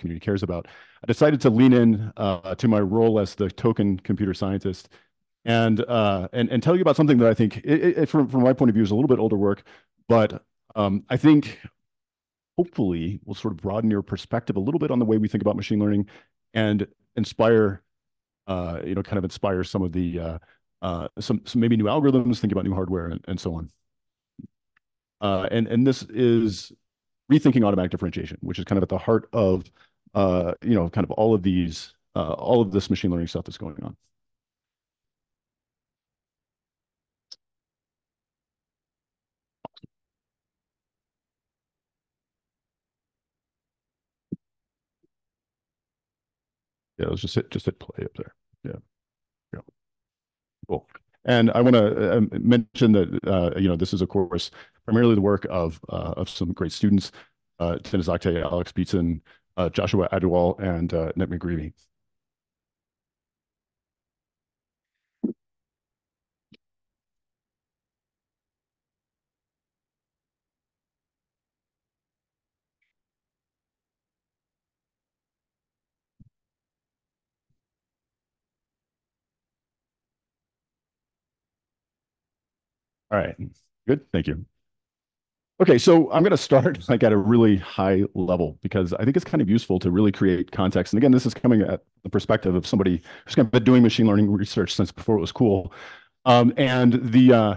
community cares about. I decided to lean in uh, to my role as the token computer scientist and uh, and and tell you about something that I think, it, it, from from my point of view, is a little bit older work, but um, I think hopefully will sort of broaden your perspective a little bit on the way we think about machine learning and inspire, uh, you know, kind of inspire some of the uh, uh, some, some maybe new algorithms, think about new hardware, and, and so on. Uh, and and this is rethinking automatic differentiation, which is kind of at the heart of uh, you know kind of all of these uh, all of this machine learning stuff that's going on. Yeah, let's just hit just hit play up there. Yeah. Yeah. Cool. And I want to uh, mention that uh, you know this is of course primarily the work of uh, of some great students, uh, Oktay, Alex Beatson, uh, Joshua Aduol, and uh, Nick McGreivy. All right, good, thank you. Okay, so I'm going to start like at a really high level because I think it's kind of useful to really create context. And again, this is coming at the perspective of somebody who's kind of been doing machine learning research since before it was cool. Um, and the uh,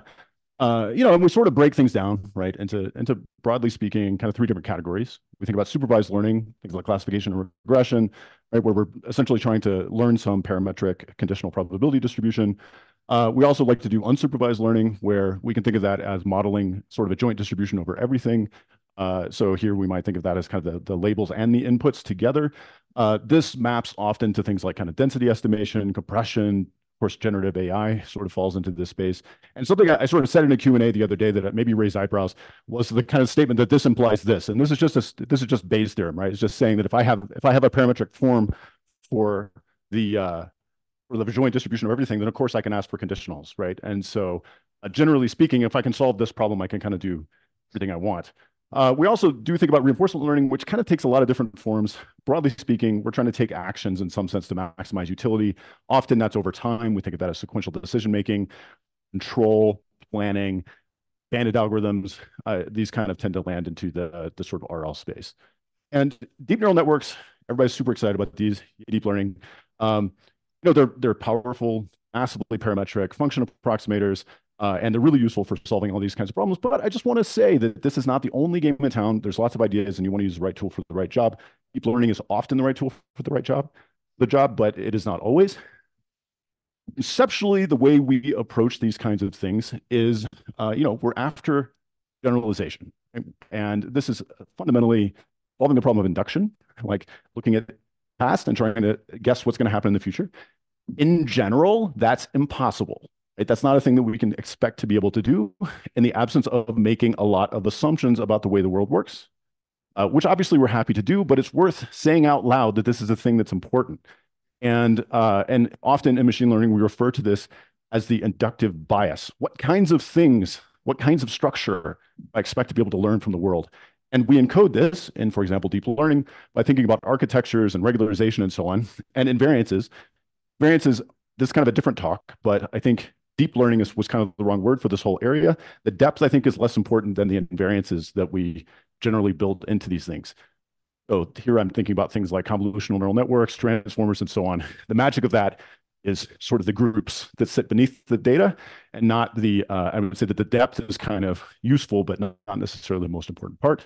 uh, you know, and we sort of break things down, right, into into broadly speaking, kind of three different categories. We think about supervised learning, things like classification and regression, right, where we're essentially trying to learn some parametric conditional probability distribution. Uh, we also like to do unsupervised learning, where we can think of that as modeling sort of a joint distribution over everything. Uh, so here we might think of that as kind of the, the labels and the inputs together. Uh, this maps often to things like kind of density estimation, compression, of course, generative AI sort of falls into this space. And something I, I sort of said in a Q&A the other day that maybe raised eyebrows was the kind of statement that this implies this. And this is just a, this is just Bayes theorem, right? It's just saying that if I have if I have a parametric form for the uh, or the joint distribution of everything, then of course I can ask for conditionals, right? And so uh, generally speaking, if I can solve this problem, I can kind of do everything I want. Uh, we also do think about reinforcement learning, which kind of takes a lot of different forms. Broadly speaking, we're trying to take actions in some sense to maximize utility. Often that's over time. We think of that as sequential decision-making, control, planning, bandit algorithms. Uh, these kind of tend to land into the, the sort of RL space. And deep neural networks, everybody's super excited about these, deep learning. Um, know, they're they're powerful, massively parametric function approximators, uh, and they're really useful for solving all these kinds of problems. But I just want to say that this is not the only game in town. There's lots of ideas, and you want to use the right tool for the right job. Deep learning is often the right tool for the right job, the job, but it is not always. Conceptually, the way we approach these kinds of things is, uh, you know, we're after generalization, and this is fundamentally solving the problem of induction, like looking at past and trying to guess what's going to happen in the future. In general, that's impossible. Right? That's not a thing that we can expect to be able to do in the absence of making a lot of assumptions about the way the world works, uh, which obviously we're happy to do, but it's worth saying out loud that this is a thing that's important. And, uh, and often in machine learning, we refer to this as the inductive bias. What kinds of things, what kinds of structure I expect to be able to learn from the world? And we encode this in, for example, deep learning by thinking about architectures and regularization and so on, and invariances. Variances, this is kind of a different talk, but I think deep learning is, was kind of the wrong word for this whole area. The depth, I think, is less important than the invariances that we generally build into these things. So here I'm thinking about things like convolutional neural networks, transformers, and so on. The magic of that is sort of the groups that sit beneath the data and not the, uh, I would say that the depth is kind of useful, but not, not necessarily the most important part.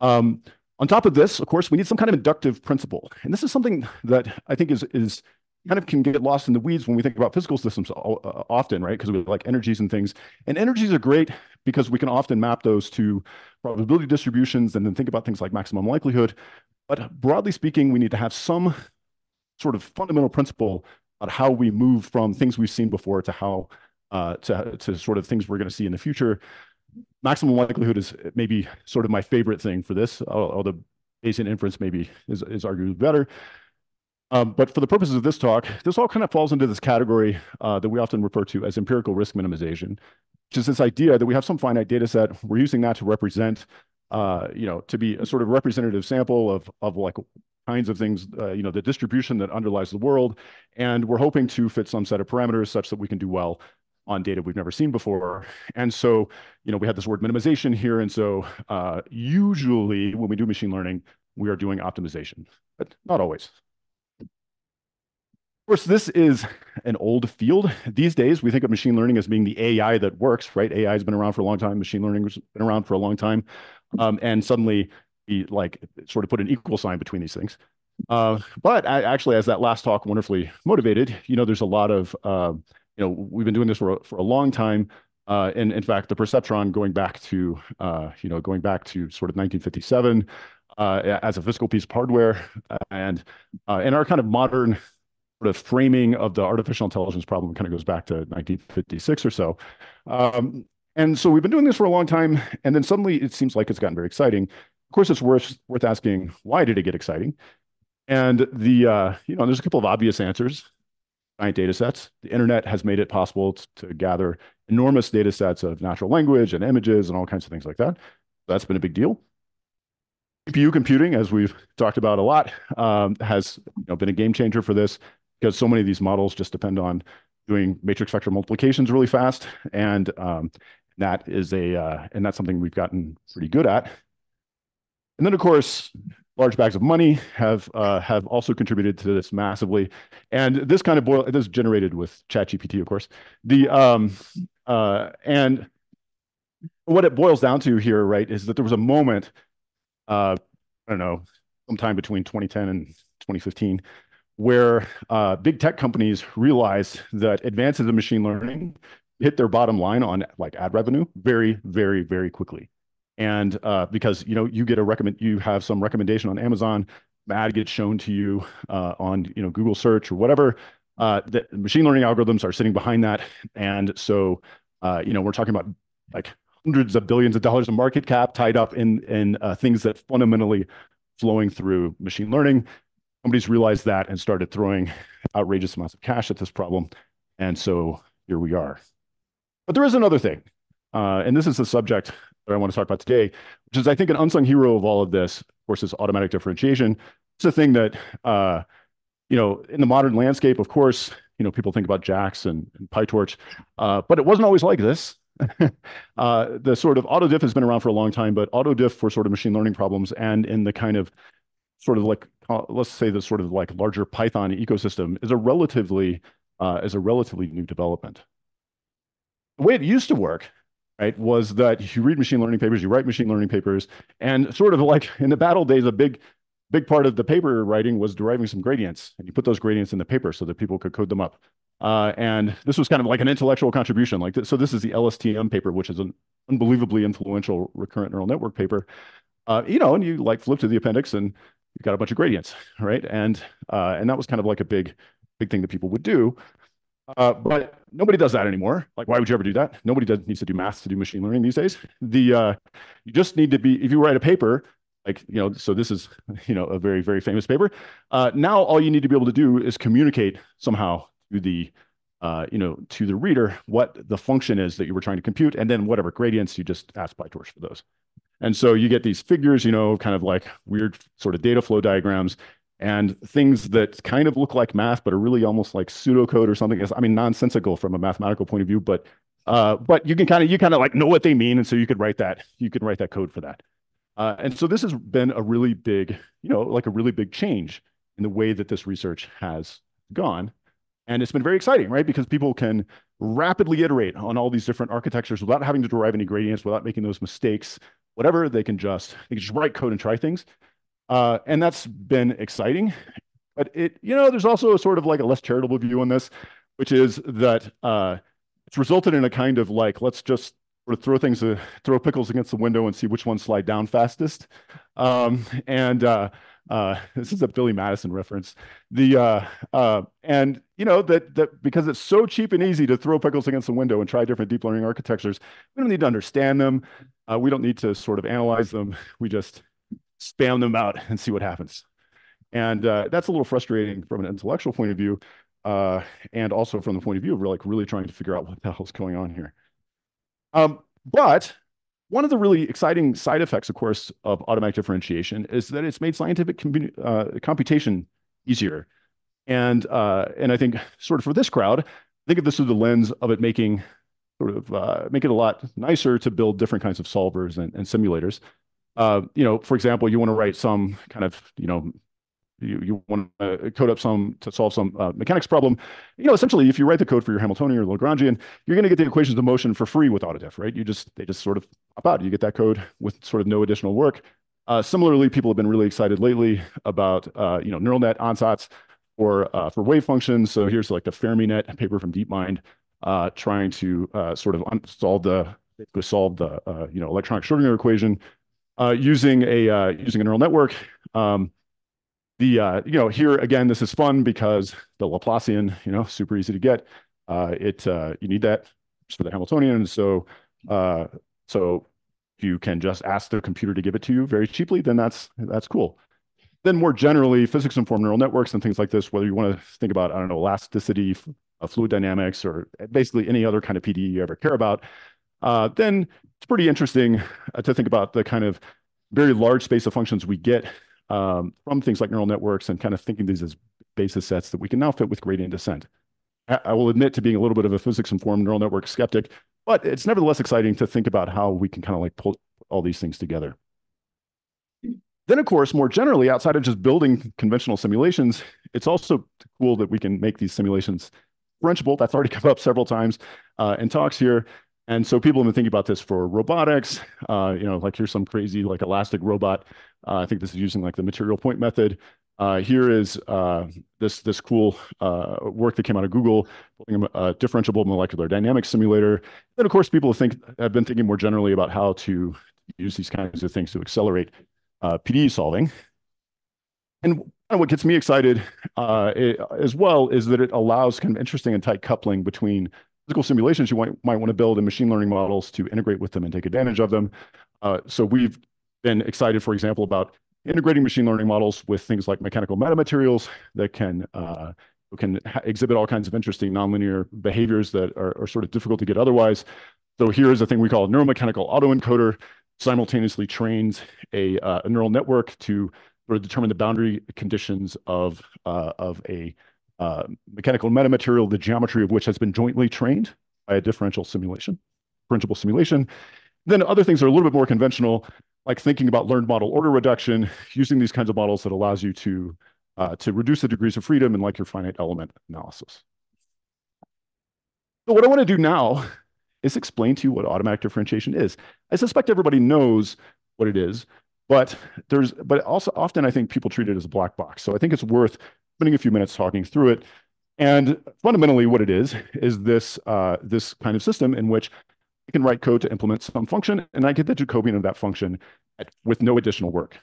Um, on top of this, of course, we need some kind of inductive principle. And this is something that I think is, is kind of can get lost in the weeds when we think about physical systems uh, often, right? Because we like energies and things. And energies are great because we can often map those to probability distributions and then think about things like maximum likelihood. But broadly speaking, we need to have some sort of fundamental principle about how we move from things we've seen before to how uh, to, to sort of things we're going to see in the future. Maximum likelihood is maybe sort of my favorite thing for this, although Bayesian inference maybe is, is arguably better. Um, but for the purposes of this talk, this all kind of falls into this category uh, that we often refer to as empirical risk minimization, which is this idea that we have some finite data set. We're using that to represent, uh, you know, to be a sort of representative sample of, of like kinds of things, uh, you know, the distribution that underlies the world. And we're hoping to fit some set of parameters such that we can do well on data we've never seen before. And so, you know, we have this word minimization here. And so uh, usually when we do machine learning, we are doing optimization, but not always. Of course, this is an old field. These days, we think of machine learning as being the AI that works, right? AI has been around for a long time. Machine learning has been around for a long time. Um, and suddenly, we like sort of put an equal sign between these things. Uh, but I, actually, as that last talk wonderfully motivated, you know, there's a lot of, uh, you know, we've been doing this for a, for a long time. Uh, and in fact, the perceptron going back to, uh, you know, going back to sort of 1957 uh, as a physical piece of hardware, and uh, and our kind of modern sort of framing of the artificial intelligence problem kind of goes back to 1956 or so. Um, and so we've been doing this for a long time, and then suddenly it seems like it's gotten very exciting. Of course, it's worth worth asking why did it get exciting? And the uh, you know there's a couple of obvious answers. Giant data sets. The internet has made it possible to gather enormous data sets of natural language and images and all kinds of things like that. That's been a big deal. GPU computing, as we've talked about a lot, um, has you know, been a game changer for this because so many of these models just depend on doing matrix vector multiplications really fast. And um, that is a, uh, and that's something we've gotten pretty good at. And then of course, large bags of money have uh, have also contributed to this massively. And this kind of boil, this is generated with ChatGPT, of course. The um, uh, and what it boils down to here, right, is that there was a moment, uh, I don't know, sometime between 2010 and 2015, where uh, big tech companies realize that advances in machine learning hit their bottom line on like ad revenue very, very, very quickly. And uh, because you know you get a recommend, you have some recommendation on Amazon, ad gets shown to you uh, on you know Google search or whatever. Uh, the machine learning algorithms are sitting behind that, and so uh, you know we're talking about like hundreds of billions of dollars of market cap tied up in in uh, things that fundamentally flowing through machine learning companies realized that and started throwing outrageous amounts of cash at this problem. And so here we are. But there is another thing. Uh, and this is the subject that I want to talk about today, which is, I think, an unsung hero of all of this, of course, is automatic differentiation. It's a thing that, uh, you know, in the modern landscape, of course, you know, people think about JAX and, and PyTorch, uh, but it wasn't always like this. uh, the sort of autodiff has been around for a long time, but autodiff for sort of machine learning problems and in the kind of sort of like uh, let's say the sort of like larger Python ecosystem is a relatively uh, is a relatively new development. The way it used to work, right, was that you read machine learning papers, you write machine learning papers, and sort of like in the battle days, a big big part of the paper writing was deriving some gradients, and you put those gradients in the paper so that people could code them up. Uh, and this was kind of like an intellectual contribution. Like this, so, this is the LSTM paper, which is an unbelievably influential recurrent neural network paper. Uh, you know, and you like flip to the appendix and you've got a bunch of gradients, right? And uh, and that was kind of like a big, big thing that people would do. Uh, but nobody does that anymore. Like, why would you ever do that? Nobody does, needs to do math to do machine learning these days. The uh, you just need to be if you write a paper, like you know, so this is you know a very very famous paper. Uh, now all you need to be able to do is communicate somehow to the uh, you know to the reader what the function is that you were trying to compute, and then whatever gradients you just ask PyTorch for those. And so you get these figures, you know, kind of like weird sort of data flow diagrams and things that kind of look like math, but are really almost like pseudocode or something. I mean, nonsensical from a mathematical point of view, but uh, but you can kind of you kind of like know what they mean, and so you could write that you could write that code for that. Uh, and so this has been a really big, you know, like a really big change in the way that this research has gone. And it's been very exciting, right? Because people can rapidly iterate on all these different architectures without having to derive any gradients, without making those mistakes, whatever, they can just they can just write code and try things. Uh, and that's been exciting. But it, you know, there's also a sort of like a less charitable view on this, which is that uh, it's resulted in a kind of like, let's just sort of throw things, uh, throw pickles against the window and see which ones slide down fastest. Um, and uh, this is a Billy Madison reference. The uh, uh, and you know that that because it's so cheap and easy to throw pickles against the window and try different deep learning architectures, we don't need to understand them. Uh, we don't need to sort of analyze them. We just spam them out and see what happens. And uh, that's a little frustrating from an intellectual point of view, uh, and also from the point of view of like really trying to figure out what the hell's going on here. Um, but one of the really exciting side effects, of course, of automatic differentiation is that it's made scientific uh, computation easier. And uh, and I think sort of for this crowd, think of this through the lens of it making sort of uh, make it a lot nicer to build different kinds of solvers and, and simulators. Uh, you know, for example, you want to write some kind of you know you, you want to code up some to solve some uh, mechanics problem. You know, essentially, if you write the code for your Hamiltonian or Lagrangian, you're going to get the equations of motion for free with Autodiff, right? You just they just sort of pop out. You get that code with sort of no additional work. Uh, similarly, people have been really excited lately about uh, you know neural net ansatz for uh, for wave functions. So here's like the FermiNet paper from DeepMind uh, trying to uh, sort of solve the solve the uh, you know electronic Schrodinger equation using a using a neural network. Um, the, uh, you know, here again, this is fun because the Laplacian, you know, super easy to get. Uh, it, uh, you need that for the Hamiltonian. So, uh, so you can just ask the computer to give it to you very cheaply, then that's, that's cool. Then more generally, physics informed neural networks and things like this, whether you want to think about, I don't know, elasticity, uh, fluid dynamics, or basically any other kind of PDE you ever care about, uh, then it's pretty interesting uh, to think about the kind of very large space of functions we get um, from things like neural networks and kind of thinking these as basis sets that we can now fit with gradient descent. I, I will admit to being a little bit of a physics-informed neural network skeptic, but it's nevertheless exciting to think about how we can kind of like pull all these things together. Then, of course, more generally, outside of just building conventional simulations, it's also cool that we can make these simulations differentiable. That's already come up several times uh, in talks here. And so people have been thinking about this for robotics. Uh, you know, like here's some crazy like elastic robot. Uh, I think this is using like the material point method. Uh, here is uh, this this cool uh, work that came out of Google, building a, differentiable molecular dynamics simulator. Then, of course, people think have been thinking more generally about how to use these kinds of things to accelerate uh, PDE solving. And what gets me excited it, as well is that it allows kind of interesting and tight coupling between physical simulations you might, might want to build and machine learning models to integrate with them and take advantage of them. Uh, so we've been excited, for example, about integrating machine learning models with things like mechanical metamaterials that can uh, can exhibit all kinds of interesting nonlinear behaviors that are, are, sort of difficult to get otherwise. So here is a thing we call a neuromechanical autoencoder, simultaneously trains a, uh, a neural network to sort of determine the boundary conditions of, uh, of a uh, mechanical metamaterial, the geometry of which has been jointly trained by a differential simulation, differentiable simulation. Then other things are a little bit more conventional, like thinking about learned model order reduction, using these kinds of models that allows you to, uh, to reduce the degrees of freedom in like your finite element analysis. So what I want to do now is explain to you what automatic differentiation is. I suspect everybody knows what it is, but there's but also often I think people treat it as a black box. So I think it's worth spending a few minutes talking through it. And fundamentally what it is, is this, uh, this kind of system in which I can write code to implement some function and I get the Jacobian of that function at, with no additional work.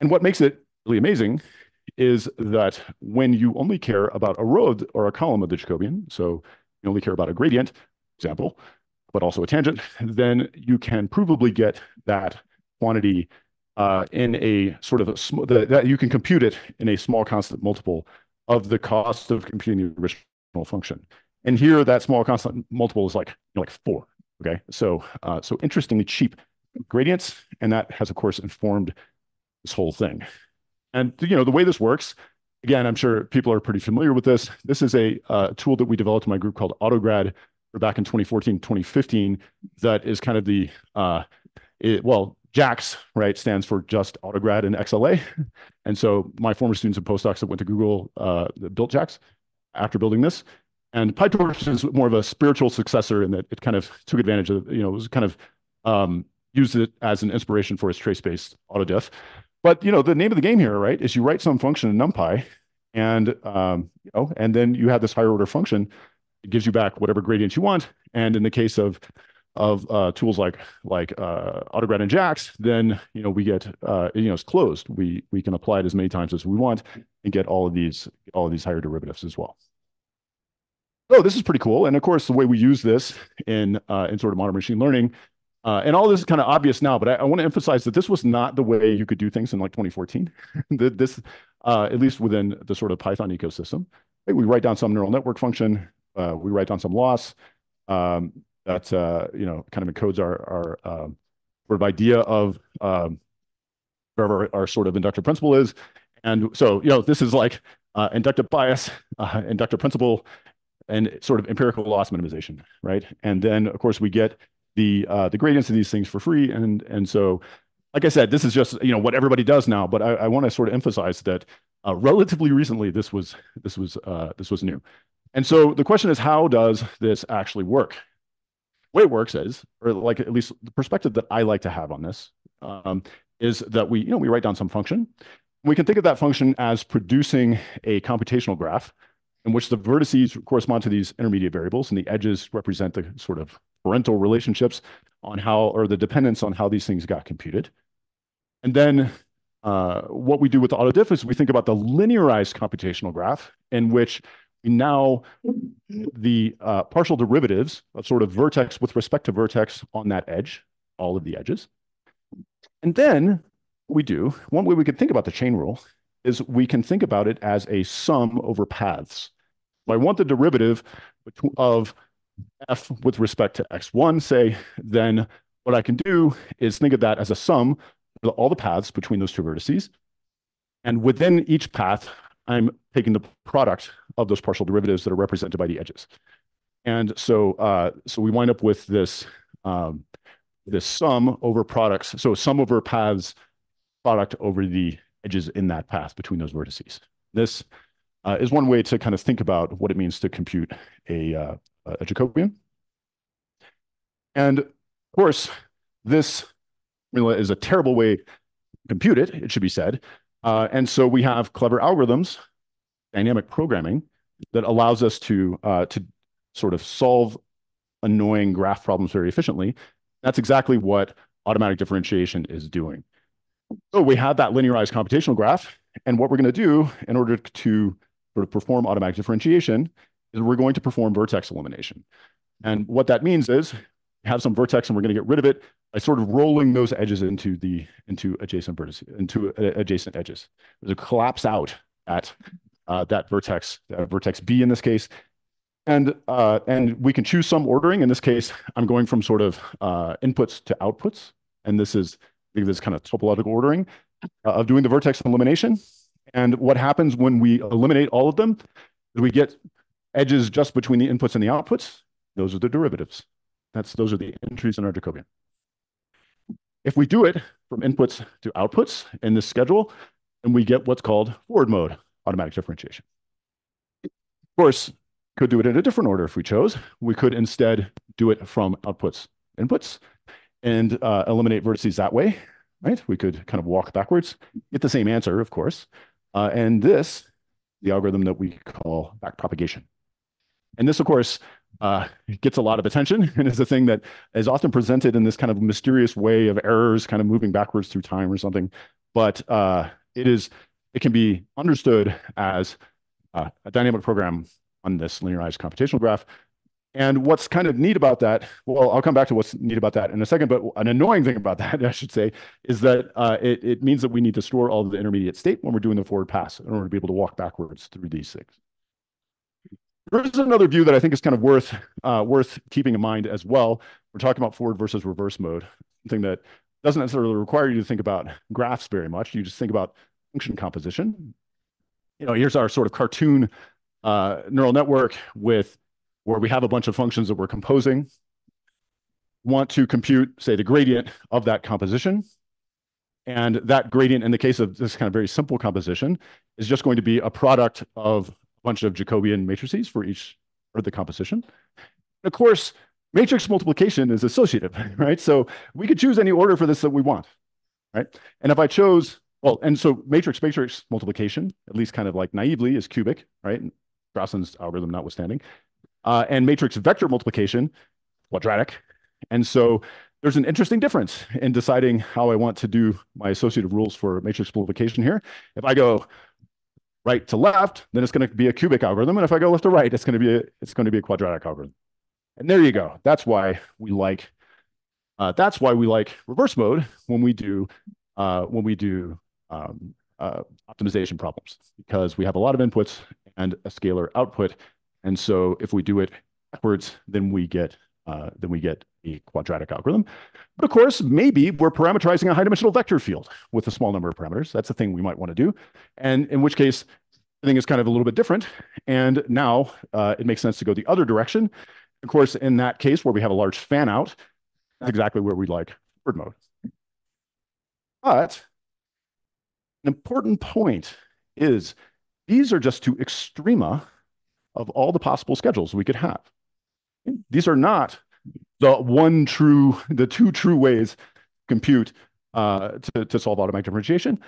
And what makes it really amazing is that when you only care about a row or a column of the Jacobian, so you only care about a gradient, example, but also a tangent, then you can provably get that quantity uh, in a sort of a small, that you can compute it in a small constant multiple of the cost of computing the original function. And here that small constant multiple is like, you know, like four, okay? So, uh, so interestingly cheap gradients, and that has of course informed this whole thing. And you know, the way this works, again, I'm sure people are pretty familiar with this. This is a uh, tool that we developed in my group called AutoGrad back in 2014, 2015, that is kind of the, uh, it, well, JAX, right, stands for just AutoGrad and XLA. And so my former students and postdocs that went to Google uh, built JAX after building this. And PyTorch is more of a spiritual successor in that it kind of took advantage of, you know, it was kind of um, used it as an inspiration for its trace-based autodiff. But, you know, the name of the game here, right, is you write some function in NumPy and, um, you know, and then you have this higher order function. It gives you back whatever gradients you want. And in the case of of uh, tools like like uh, AutoGrad and JAX, then you know we get uh, you know it's closed. We we can apply it as many times as we want and get all of these all of these higher derivatives as well. So this is pretty cool. And of course, the way we use this in uh, in sort of modern machine learning, uh, and all this is kind of obvious now, but I, I want to emphasize that this was not the way you could do things in like 2014. this, uh, at least within the sort of Python ecosystem, we write down some neural network function, we write down some loss. Um, that uh, you know kind of encodes our our um, sort of idea of um, whatever our sort of inductive principle is. And so you know this is like uh, inductive bias, uh, inductive principle, and sort of empirical loss minimization, right? And then of course we get the uh, the gradients of these things for free, and and so like I said, this is just you know what everybody does now, but I, I want to sort of emphasize that uh, relatively recently this was this was uh, this was new, and so the question is how does this actually work? Way it works is, or like at least the perspective that I like to have on this, um, is that we you know we write down some function. We can think of that function as producing a computational graph in which the vertices correspond to these intermediate variables and the edges represent the sort of parental relationships on how, or the dependence on how these things got computed. And then uh, what we do with the autodiff is we think about the linearized computational graph in which now the uh, partial derivatives of sort of vertex with respect to vertex on that edge, all of the edges. And then we do, one way we could think about the chain rule is we can think about it as a sum over paths. If I want the derivative of f with respect to x1, say, then what I can do is think of that as a sum of all the paths between those two vertices. And within each path, I'm taking the product of those partial derivatives that are represented by the edges. And so, uh, so we wind up with this, um, this sum over products. So sum over paths product over the edges in that path between those vertices. This uh, is one way to kind of think about what it means to compute a, uh, a Jacobian. And of course, this formula is a terrible way to compute it, it should be said. Uh, and so we have clever algorithms, dynamic programming, that allows us to, uh, to sort of solve annoying graph problems very efficiently. That's exactly what automatic differentiation is doing. So we have that linearized computational graph. And what we're going to do in order to sort of perform automatic differentiation is we're going to perform vertex elimination. And what that means is have some vertex and we're going to get rid of it by sort of rolling those edges into the into adjacent vertices, into uh, adjacent edges. There's a collapse out at uh, that vertex, uh, vertex B in this case. And, uh, and we can choose some ordering. In this case, I'm going from sort of uh, inputs to outputs. And this is this kind of topological ordering uh, of doing the vertex elimination. And what happens when we eliminate all of them we get edges just between the inputs and the outputs. Those are the derivatives. That's those are the entries in our Jacobian. If we do it from inputs to outputs in this schedule, then we get what's called forward mode automatic differentiation. Of course, could do it in a different order if we chose. We could instead do it from outputs, inputs, and uh, eliminate vertices that way, right? We could kind of walk backwards, get the same answer, of course. Uh, and this, the algorithm that we call backpropagation. And this, of course, uh, gets a lot of attention and is a thing that is often presented in this kind of mysterious way of errors kind of moving backwards through time or something. But uh, it is, it can be understood as uh, a dynamic program on this linearized computational graph and what's kind of neat about that, well, I'll come back to what's neat about that in a second, but an annoying thing about that, I should say, is that uh, it, it means that we need to store all of the intermediate state when we're doing the forward pass in order to be able to walk backwards through these things. There's another view that I think is kind of worth, uh, worth keeping in mind as well. We're talking about forward versus reverse mode, something that doesn't necessarily require you to think about graphs very much. You just think about function composition. You know, here's our sort of cartoon uh, neural network with where we have a bunch of functions that we're composing, want to compute, say, the gradient of that composition. And that gradient, in the case of this kind of very simple composition, is just going to be a product of bunch of Jacobian matrices for each of the composition. And of course, matrix multiplication is associative, right? So we could choose any order for this that we want, right? And if I chose, well, and so matrix matrix multiplication, at least kind of like naively, is cubic, right? Strassen's algorithm notwithstanding uh, and matrix vector multiplication, quadratic. And so there's an interesting difference in deciding how I want to do my associative rules for matrix multiplication here. If I go right to left, then it's going to be a cubic algorithm. And if I go left to right, it's going to be a, it's going to be a quadratic algorithm. And there you go. That's why we like uh, that's why we like reverse mode when we do uh, when we do um, uh, optimization problems because we have a lot of inputs and a scalar output and so if we do it backwards, then we get uh, then we get a quadratic algorithm. But of course, maybe we're parameterizing a high dimensional vector field with a small number of parameters. That's the thing we might want to do. And in which case, everything is kind of a little bit different. And now uh, it makes sense to go the other direction. Of course, in that case where we have a large fan out, that's exactly where we'd like word mode. But an important point is these are just two extrema of all the possible schedules we could have. These are not the one true, the two true ways compute uh, to, to solve automatic differentiation.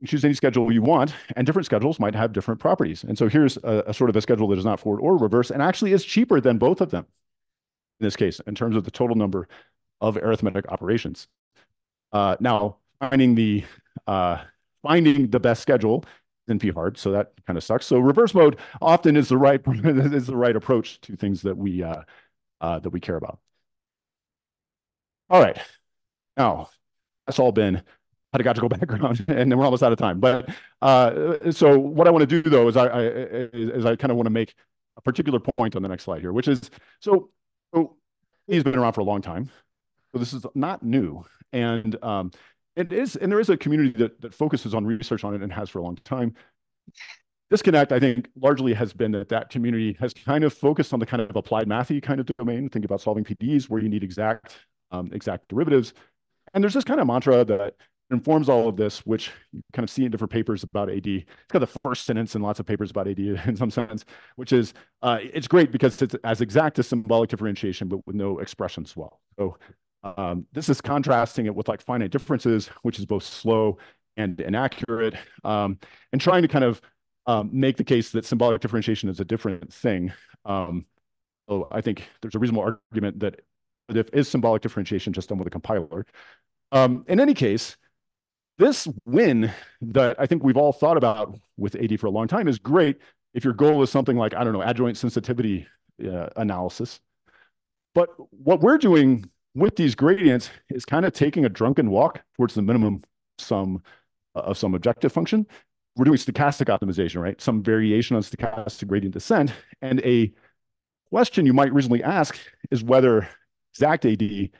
You choose any schedule you want, and different schedules might have different properties. And so here's a, a sort of a schedule that is not forward or reverse, and actually is cheaper than both of them in this case, in terms of the total number of arithmetic operations. Uh, now, finding the uh, finding the best schedule NP hard, so that kind of sucks. So reverse mode often is the right is the right approach to things that we uh, uh, that we care about. All right, now that's all been pedagogical background, and then we're almost out of time. But uh, so what I want to do though is I, I is I kind of want to make a particular point on the next slide here, which is so so he's been around for a long time, so this is not new, and um, it is, and there is a community that, that focuses on research on it and has for a long time. Disconnect, I think, largely has been that that community has kind of focused on the kind of applied mathy kind of domain. Think about solving PDEs where you need exact um, exact derivatives. And there's this kind of mantra that informs all of this, which you kind of see in different papers about AD. It's got the first sentence in lots of papers about AD in some sense, which is uh, it's great because it's as exact as symbolic differentiation, but with no expression swell. So um, this is contrasting it with like finite differences, which is both slow and inaccurate, um, and trying to kind of um, make the case that symbolic differentiation is a different thing. Um, so I think there's a reasonable argument that if is symbolic differentiation just done with a compiler. Um, in any case, this win that I think we've all thought about with AD for a long time is great if your goal is something like, I don't know, adjoint sensitivity uh, analysis. But what we're doing with these gradients is kind of taking a drunken walk towards the minimum sum uh, of some objective function. We're doing stochastic optimization, right? Some variation on stochastic gradient descent. And a question you might reasonably ask is whether exact AD is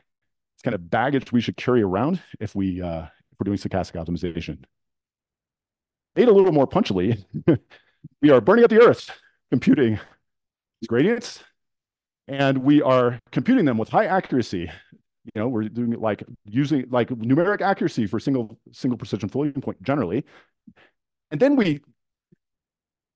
kind of baggage we should carry around if we uh, if we're doing stochastic optimization. Made a little more punchily, we are burning up the earth computing these gradients and we are computing them with high accuracy. You know, we're doing like using like numeric accuracy for single single precision floating point generally, and then we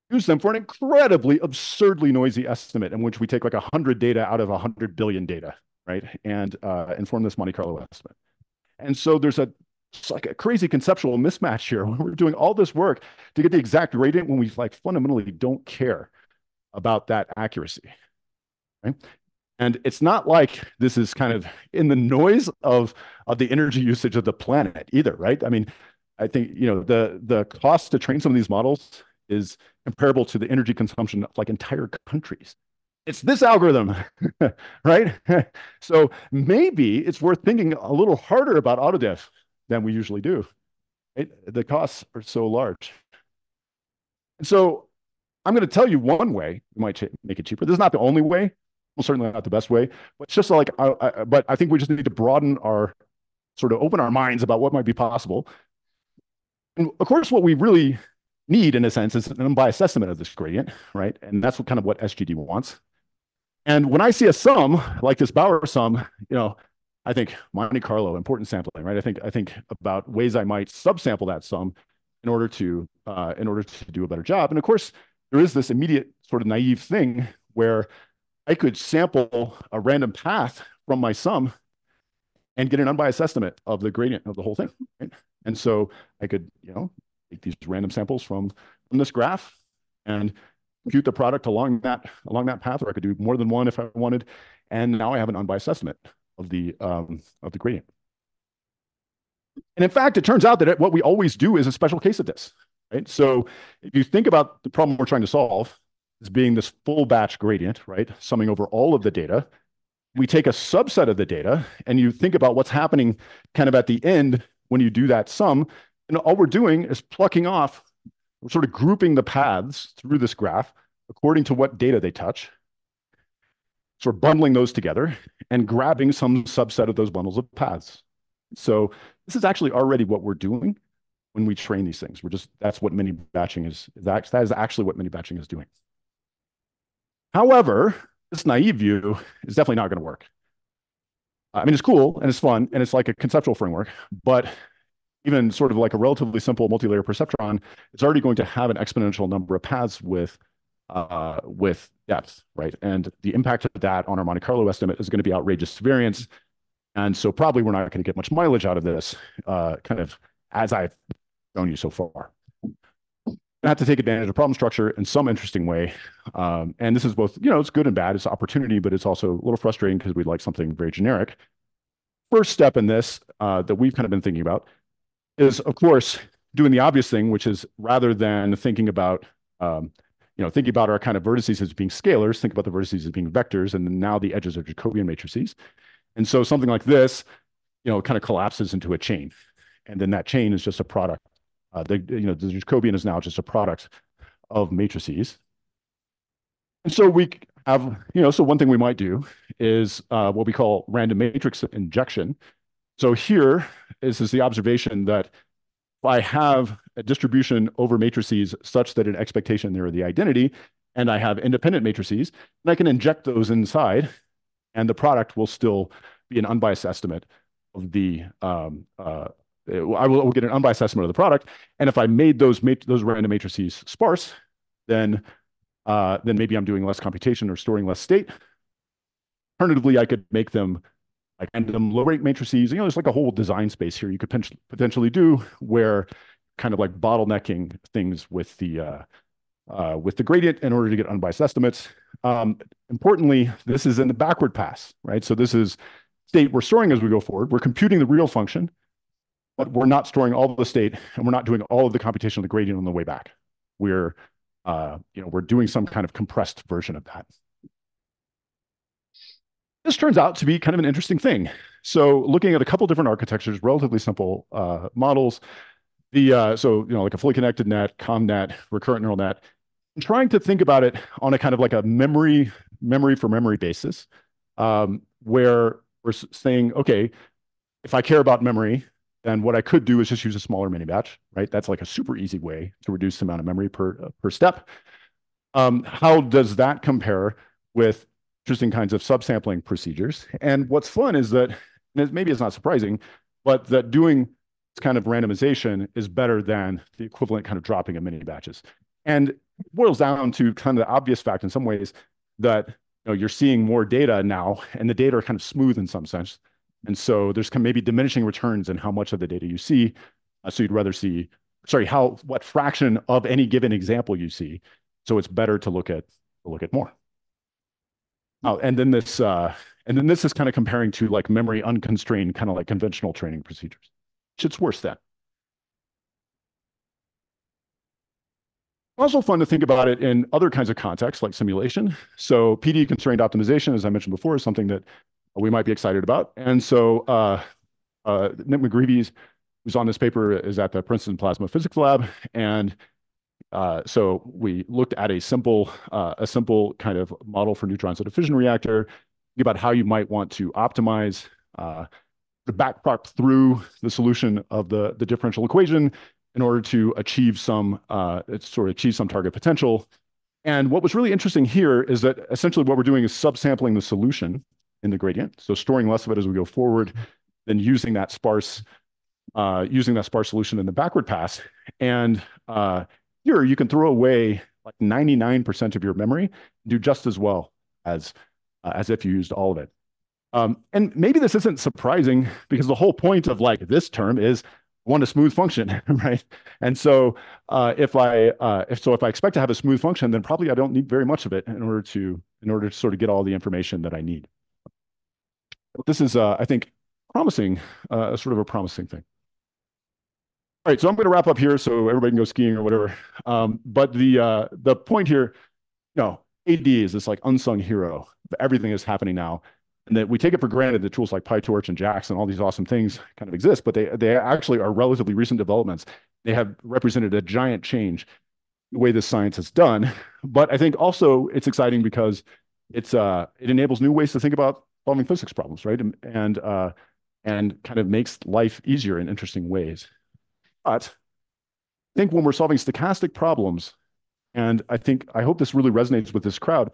use them for an incredibly absurdly noisy estimate in which we take like a hundred data out of a hundred billion data, right, and uh, inform this Monte Carlo estimate. And so there's a it's like a crazy conceptual mismatch here. We're doing all this work to get the exact gradient when we like fundamentally don't care about that accuracy. Right? And it's not like this is kind of in the noise of, of the energy usage of the planet either, right? I mean, I think, you know, the, the cost to train some of these models is comparable to the energy consumption of like entire countries. It's this algorithm, right? so maybe it's worth thinking a little harder about autodiff than we usually do. The costs are so large. And so I'm going to tell you one way you might make it cheaper. This is not the only way, certainly not the best way, but it's just like, I, I, but I think we just need to broaden our sort of open our minds about what might be possible. And of course, what we really need in a sense is an unbiased estimate of this gradient, right? And that's what kind of what SGD wants. And when I see a sum like this Bauer sum, you know, I think Monte Carlo, importance sampling, right? I think I think about ways I might subsample that sum in order to uh, in order to do a better job. And of course, there is this immediate sort of naive thing where I could sample a random path from my sum and get an unbiased estimate of the gradient of the whole thing. Right? And so I could, you know, take these random samples from, from this graph and compute the product along that along that path, or I could do more than one if I wanted. And now I have an unbiased estimate of the um, of the gradient. And in fact, it turns out that what we always do is a special case of this. Right. So if you think about the problem we're trying to solve, as being this full batch gradient, right? Summing over all of the data. We take a subset of the data and you think about what's happening kind of at the end when you do that sum. And all we're doing is plucking off, we're sort of grouping the paths through this graph according to what data they touch. So we're bundling those together and grabbing some subset of those bundles of paths. So this is actually already what we're doing when we train these things. We're just, that's what mini batching is, that, that is actually what mini batching is doing. However, this naive view is definitely not going to work. I mean, it's cool and it's fun and it's like a conceptual framework, but even sort of like a relatively simple multi-layer perceptron, it's already going to have an exponential number of paths with uh, with depth, right? And the impact of that on our Monte Carlo estimate is going to be outrageous variance. And so probably we're not going to get much mileage out of this, uh, kind of as I've shown you so far. Have to take advantage of problem structure in some interesting way. Um, and this is both, you know, it's good and bad. It's opportunity, but it's also a little frustrating because we'd like something very generic. First step in this uh, that we've kind of been thinking about is, of course, doing the obvious thing, which is rather than thinking about, um, you know, thinking about our kind of vertices as being scalars, think about the vertices as being vectors, and now the edges are Jacobian matrices. And so something like this, you know, kind of collapses into a chain. And then that chain is just a product. Uh, the, you know, the Jacobian is now just a product of matrices. And so we have, you know, so one thing we might do is uh, what we call random matrix injection. So here is, is the observation that if I have a distribution over matrices such that an expectation there are the identity, and I have independent matrices, and I can inject those inside, and the product will still be an unbiased estimate of the um, uh, I will, will, get an unbiased estimate of the product. And if I made those those random matrices sparse, then uh, then maybe I'm doing less computation or storing less state. Alternatively, I could make them like random low rank matrices. You know, there's like a whole design space here you could potentially do where kind of like bottlenecking things with the uh, uh, with the gradient in order to get unbiased estimates. Um, importantly, this is in the backward pass, right? So this is state we're storing as we go forward. We're computing the real function, but we're not storing all of the state and we're not doing all of the computation of the gradient on the way back. We're, uh, you know, we're doing some kind of compressed version of that. This turns out to be kind of an interesting thing. So looking at a couple different architectures, relatively simple uh, models, the uh, so you know like a fully connected net, ConvNet, recurrent neural net, trying to think about it on a kind of like a memory memory for memory basis, um, where we're saying, okay, if I care about memory, then what I could do is just use a smaller mini batch, right? That's like a super easy way to reduce the amount of memory per uh, per step. Um, how does that compare with interesting kinds of subsampling procedures? And what's fun is that, maybe it's not surprising, but that doing this kind of randomization is better than the equivalent kind of dropping of mini batches. And it boils down to kind of the obvious fact in some ways that you know, you're seeing more data now, and the data are kind of smooth in some sense. And so there's maybe diminishing returns in how much of the data you see. Uh, so you'd rather see, sorry, how what fraction of any given example you see. So it's better to look at to look at more. Oh, and then this uh, and then this is kind of comparing to like memory unconstrained, kind of like conventional training procedures. Which it's worse than. Also fun to think about it in other kinds of contexts like simulation. So PD constrained optimization, as I mentioned before, is something that we might be excited about. And so uh, uh, Nick McGreivy, who's on this paper, is at the Princeton Plasma Physics Lab. And uh, so we looked at a simple, uh, a simple kind of model for neutrons at a fission reactor, about how you might want to optimize uh, the backprop through the solution of the, the differential equation in order to achieve some uh, sort of achieve some target potential. And what was really interesting here is that essentially what we're doing is subsampling the solution in the gradient. So storing less of it as we go forward, then using that sparse, uh, using that sparse solution in the backward pass. And uh, here you can throw away like 99% of your memory, do just as well as, uh, as if you used all of it. Um, and maybe this isn't surprising because the whole point of like this term is want a smooth function, right? And so uh, if I uh, if so if I expect to have a smooth function, then probably I don't need very much of it in order to in order to sort of get all the information that I need. This is uh, I think promising, uh, sort of a promising thing. All right, so I'm going to wrap up here so everybody can go skiing or whatever. Um, but the uh, the point here, you know, AD is this like unsung hero. Everything is happening now and that we take it for granted that tools like PyTorch and JAX and all these awesome things kind of exist, but they, they actually are relatively recent developments. They have represented a giant change the way this science is done. But I think also it's exciting because it's uh, it enables new ways to think about solving physics problems, right? And and uh, and kind of makes life easier in interesting ways. But I think when we're solving stochastic problems, and I think I hope this really resonates with this crowd.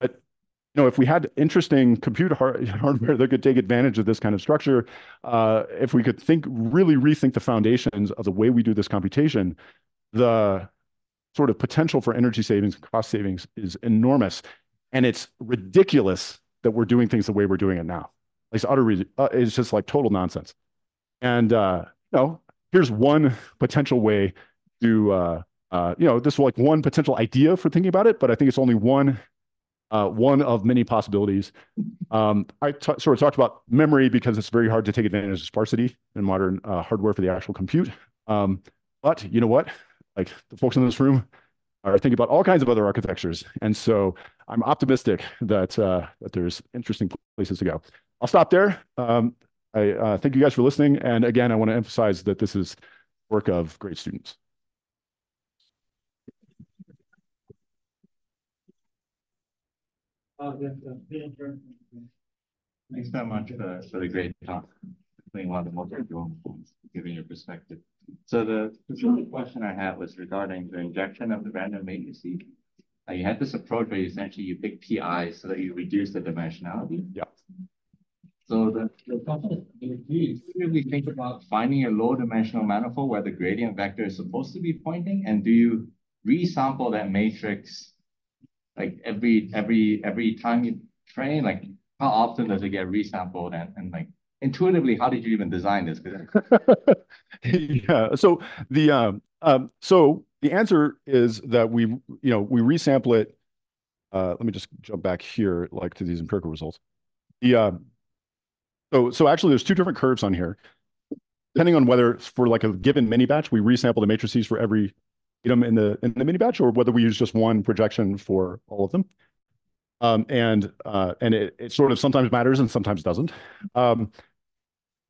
But you know, if we had interesting compute hard hardware that could take advantage of this kind of structure, uh, if we could think really rethink the foundations of the way we do this computation, the sort of potential for energy savings and cost savings is enormous. And it's ridiculous that we're doing things the way we're doing it now. It's utter, uh, it's just like total nonsense. And, uh, you know, here's one potential way to, uh, uh, you know, this is like one potential idea for thinking about it, but I think it's only one, uh, one of many possibilities. Um, I sort of talked about memory because it's very hard to take advantage of sparsity in modern uh, hardware for the actual compute. Um, but you know what? Like the folks in this room are thinking about all kinds of other architectures. And so I'm optimistic that, uh, that there's interesting places to go. I'll stop there. Um, I uh, thank you guys for listening. And again, I want to emphasize that this is work of great students. Thanks so much for, for the great talk. One of the most important points, giving your perspective. So the specific question I had was regarding the injection of the random matrices. Uh, you had this approach where you essentially you pick PI so that you reduce the dimensionality. Yeah. So the, the question is, do you really think about finding a low dimensional manifold where the gradient vector is supposed to be pointing? And do you resample that matrix like every every every time you train? Like how often does it get resampled and, and like intuitively, how did you even design this? yeah. So the um, um, so the answer is that we you know we resample it. Uh, let me just jump back here, like to these empirical results. Uh, so so actually, there's two different curves on here, depending on whether for like a given mini batch we resample the matrices for every item in the in the mini batch, or whether we use just one projection for all of them. Um, and uh, and it, it sort of sometimes matters and sometimes doesn't.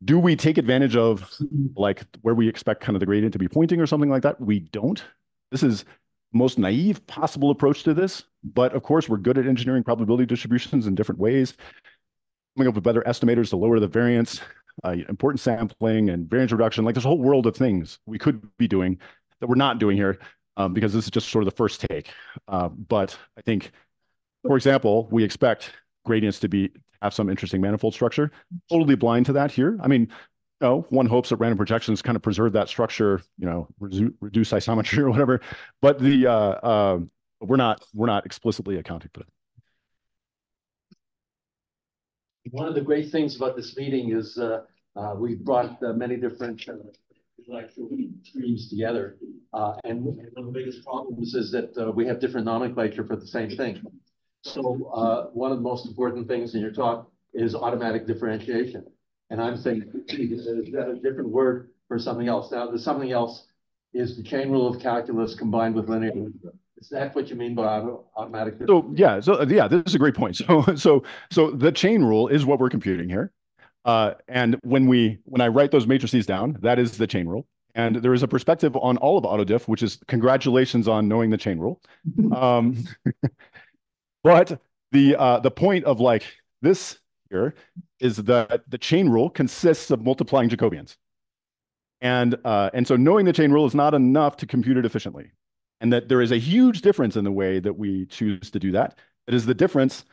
Do we take advantage of like where we expect kind of the gradient to be pointing or something like that? We don't. This is most naive possible approach to this, but of course we're good at engineering probability distributions in different ways, coming up with better estimators to lower the variance, uh, importance sampling and variance reduction. Like there's a whole world of things we could be doing that we're not doing here um, because this is just sort of the first take. Uh, but I think, for example, we expect gradients to be have some interesting manifold structure. Totally blind to that here. I mean, you know, one hopes that random projections kind of preserve that structure, you know, reduce, isometry or whatever. But the uh, uh, we're not we're not explicitly accounting for that. One of the great things about this meeting is uh, uh, we've brought uh, many different uh, intellectual streams together. And one of the biggest problems is that we have different nomenclature for the same thing. So uh, one of the most important things in your talk is automatic differentiation. And I'm saying, is that a different word for something else? Now, the something else is the chain rule of calculus combined with linear algebra. Is that what you mean by auto, automatic? So yeah, so yeah, this is a great point. So so so the chain rule is what we're computing here, uh, and when we when I write those matrices down, that is the chain rule. And there is a perspective on all of AutoDiff, which is congratulations on knowing the chain rule. Um, but the uh, the point of like this here is that the chain rule consists of multiplying Jacobians. And, uh, and so knowing the chain rule is not enough to compute it efficiently. And that there is a huge difference in the way that we choose to do that. It is the difference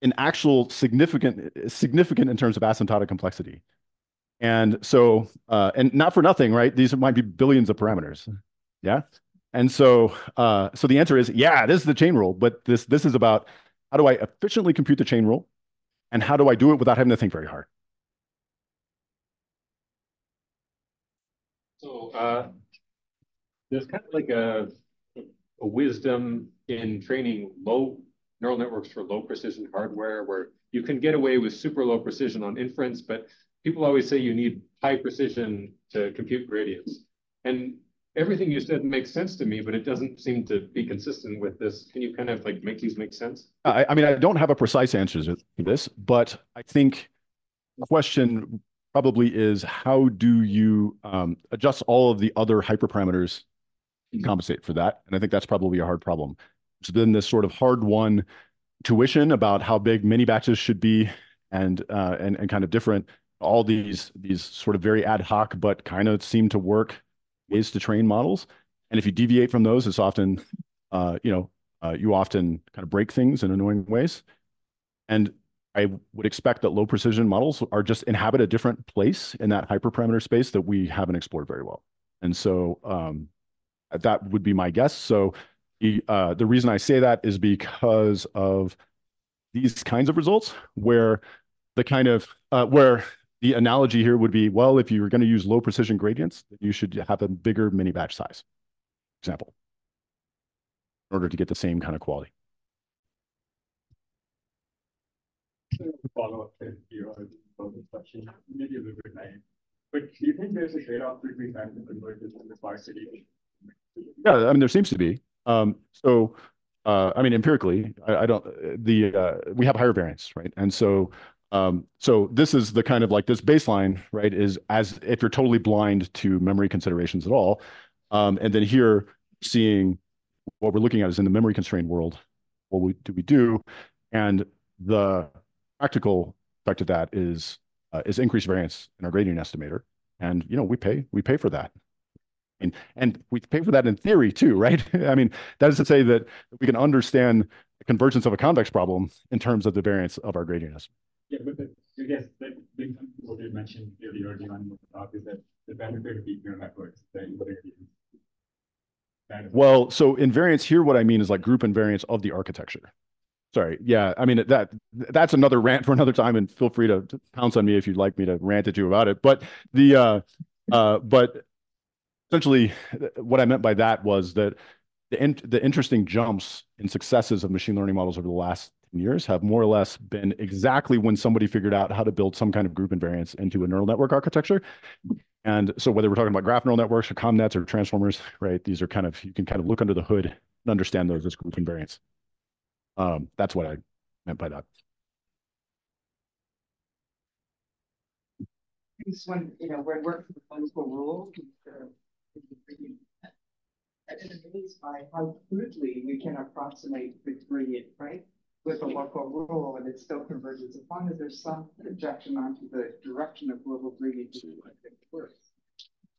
in actual significant, significant in terms of asymptotic complexity. And so, uh, and not for nothing, right? These might be billions of parameters. Yeah. And so, uh, so the answer is, yeah, this is the chain rule, but this, this is about how do I efficiently compute the chain rule and how do I do it without having to think very hard? So uh, there's kind of like a, a wisdom in training low neural networks for low precision hardware where you can get away with super low precision on inference, but people always say you need high precision to compute gradients. And everything you said makes sense to me, but it doesn't seem to be consistent with this. Can you kind of like make these make sense? I, I mean, I don't have a precise answer to this, but I think the question probably is how do you um, adjust all of the other hyperparameters to compensate for that? And I think that's probably a hard problem. It's been this sort of hard one tuition about how big mini batches should be and uh, and and kind of different all these these sort of very ad hoc but kind of seem to work ways to train models. And if you deviate from those, it's often uh, you know uh, you often kind of break things in annoying ways. And I would expect that low precision models are just inhabit a different place in that hyperparameter space that we haven't explored very well. And so um, that would be my guess. So the, uh, the reason I say that is because of these kinds of results where the kind of, uh, where the analogy here would be, well, if you're going to use low precision gradients, you should have a bigger mini batch size, example, in order to get the same kind of quality. Follow up to your question, maybe a little bit naive. But do you think there's a trade-off between time to convert this in the sparsity? Yeah, I mean, there seems to be. Um, so, uh, I mean, empirically, I, I don't, the, uh, we have higher variance, right? And so, um, so this is the kind of like this baseline, right? Is as if you're totally blind to memory considerations at all. Um, and then here seeing what we're looking at is in the memory constrained world, what we, do we do? And the practical effect of that is uh, is increased variance in our gradient estimator. And, you know, we pay, we pay for that. And, and we pay for that in theory too, right? I mean, that is to say that we can understand the convergence of a convex problem in terms of the variance of our gradient estimate. Yeah, but the, I guess the big what you mentioned really early on in the talk is that the benefit of deep neural networks, the invariant well, so invariance here, what I mean is like group invariance of the architecture. Sorry. Yeah. I mean, that that's another rant for another time and feel free to, to pounce on me if you'd like me to rant at you about it. But the, uh, uh, but essentially what I meant by that was that the, in, the interesting jumps and successes of machine learning models over the last years have more or less been exactly when somebody figured out how to build some kind of group invariance into a neural network architecture. And so whether we're talking about graph neural networks or ConvNets or transformers, right, these are kind of, you can kind of look under the hood and understand those as group invariance. Um, that's what I meant by that. when, you know, we're working with multiple rules, and amazed by how crudely we can approximate the gradient, right? With a local rule and it still converges as long as there's some projection onto the direction of global gradient to it works.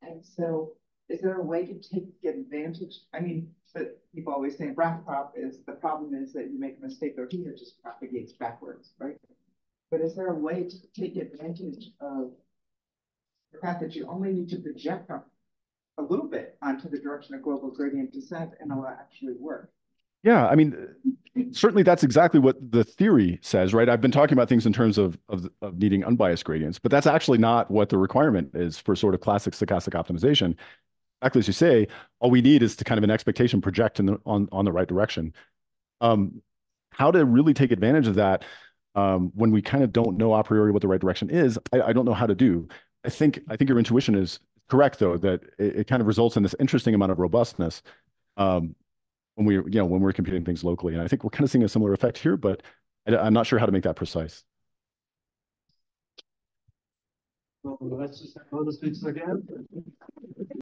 And so is there a way to take advantage? I mean, but people always say backprop is the problem is that you make a mistake over here, just propagates backwards, right? But is there a way to take advantage of the fact that you only need to project a, a little bit onto the direction of global gradient descent and it'll actually work? Yeah, I mean, certainly that's exactly what the theory says, right? I've been talking about things in terms of, of, of needing unbiased gradients, but that's actually not what the requirement is for sort of classic stochastic optimization exactly as you say, all we need is to kind of an expectation project in the, on, on the right direction. Um, how to really take advantage of that um, when we kind of don't know a priori what the right direction is, I, I, don't know how to do. I think I think your intuition is correct though that it, it kind of results in this interesting amount of robustness um, when we you know when we're computing things locally, and I think we're kind of seeing a similar effect here, but I, I'm not sure how to make that precise. Well, let's just have things again.